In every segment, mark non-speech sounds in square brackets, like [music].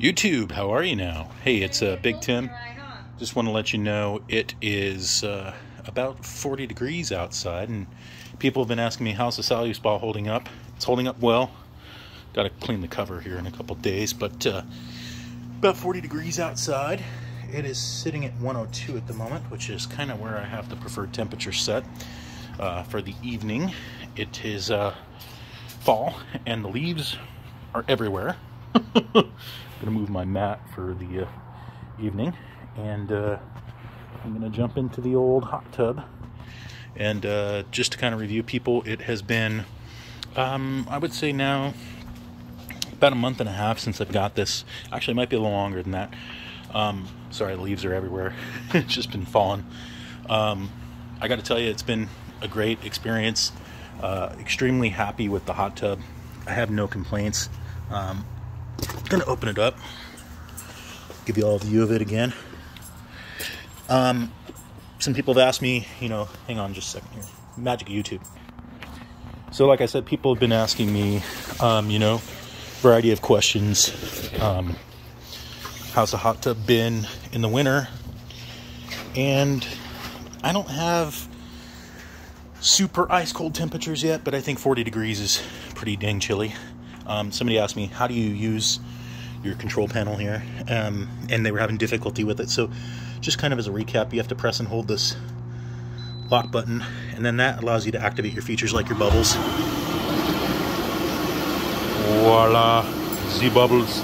YouTube, how are you now? Hey, it's uh, Big Tim. Just want to let you know it is uh, about 40 degrees outside, and people have been asking me how's the Saluspa holding up. It's holding up well. Got to clean the cover here in a couple days, but uh, about 40 degrees outside. It is sitting at 102 at the moment, which is kind of where I have the preferred temperature set uh, for the evening. It is uh, fall, and the leaves are everywhere. Gonna move my mat for the uh, evening, and uh, I'm gonna jump into the old hot tub. And uh, just to kind of review people, it has been, um, I would say now, about a month and a half since I've got this. Actually, it might be a little longer than that. Um, sorry, the leaves are everywhere. [laughs] it's just been falling. Um, I got to tell you, it's been a great experience. Uh, extremely happy with the hot tub. I have no complaints. Um, gonna open it up, give you all a view of it again. Um, some people have asked me, you know, hang on just a second here, magic YouTube. So, like I said, people have been asking me, um, you know, variety of questions. Um, how's the hot tub been in the winter? And I don't have super ice cold temperatures yet, but I think 40 degrees is pretty dang chilly. Um, somebody asked me, how do you use your control panel here? Um, and they were having difficulty with it. So just kind of as a recap, you have to press and hold this lock button, and then that allows you to activate your features like your bubbles. Voila, Z bubbles.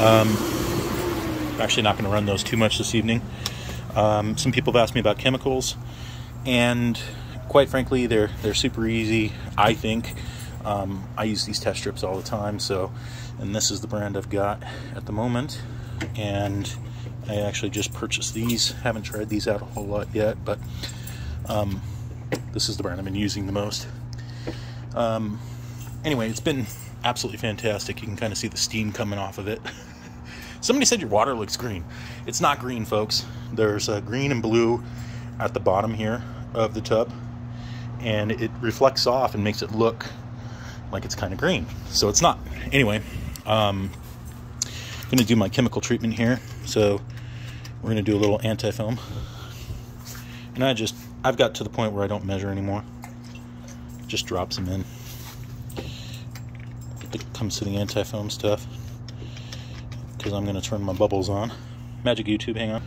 Um, actually not going to run those too much this evening. Um, some people have asked me about chemicals, and quite frankly, they're they're super easy. I think. Um, I use these test strips all the time, so, and this is the brand I've got at the moment, and I actually just purchased these. Haven't tried these out a whole lot yet, but um, this is the brand I've been using the most. Um, anyway, it's been absolutely fantastic. You can kind of see the steam coming off of it. [laughs] Somebody said your water looks green. It's not green, folks. There's a green and blue at the bottom here of the tub, and it reflects off and makes it look like it's kind of green. So it's not. Anyway, um, I'm going to do my chemical treatment here. So we're going to do a little anti-foam. And I just, I've got to the point where I don't measure anymore. Just drops them in. It comes to the anti-foam stuff. Because I'm going to turn my bubbles on. Magic YouTube, hang on.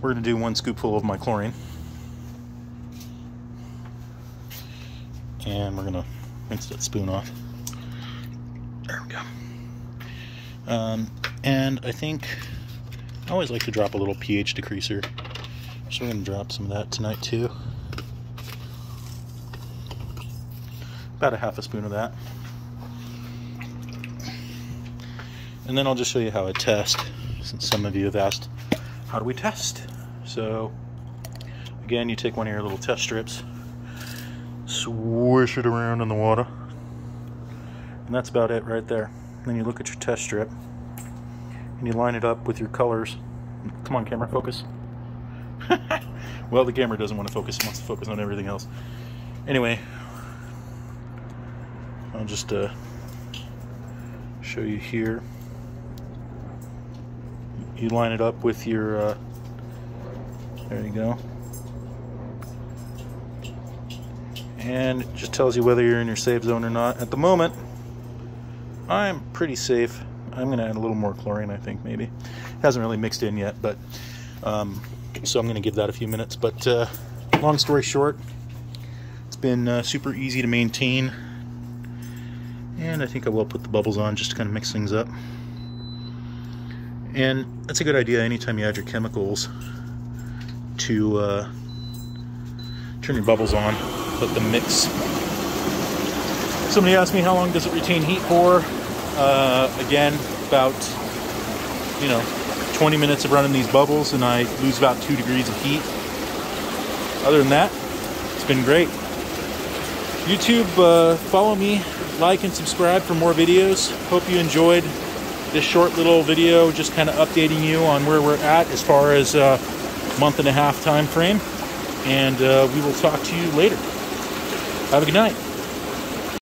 We're going to do one scoopful of my chlorine. And we're going to rinse that spoon off. There we go. Um, and I think I always like to drop a little pH decreaser. So we're going to drop some of that tonight too. About a half a spoon of that. And then I'll just show you how I test, since some of you have asked, how do we test? So, again, you take one of your little test strips, swish it around in the water. And that's about it right there. Then you look at your test strip and you line it up with your colors. Come on, camera, focus. [laughs] well, the camera doesn't want to focus, it wants to focus on everything else. Anyway, I'll just uh, show you here. You line it up with your, uh, there you go. And it just tells you whether you're in your safe zone or not. At the moment, I'm pretty safe. I'm going to add a little more chlorine, I think, maybe. It hasn't really mixed in yet, but um, so I'm going to give that a few minutes. But uh, long story short, it's been uh, super easy to maintain. And I think I will put the bubbles on just to kind of mix things up. And that's a good idea anytime you add your chemicals to uh, turn your bubbles on let the mix. Somebody asked me how long does it retain heat for? Uh, again, about, you know, 20 minutes of running these bubbles and I lose about two degrees of heat. Other than that, it's been great. YouTube, uh, follow me, like and subscribe for more videos. Hope you enjoyed this short little video, just kind of updating you on where we're at as far as uh, month and a half time frame. And uh, we will talk to you later. Have a good night.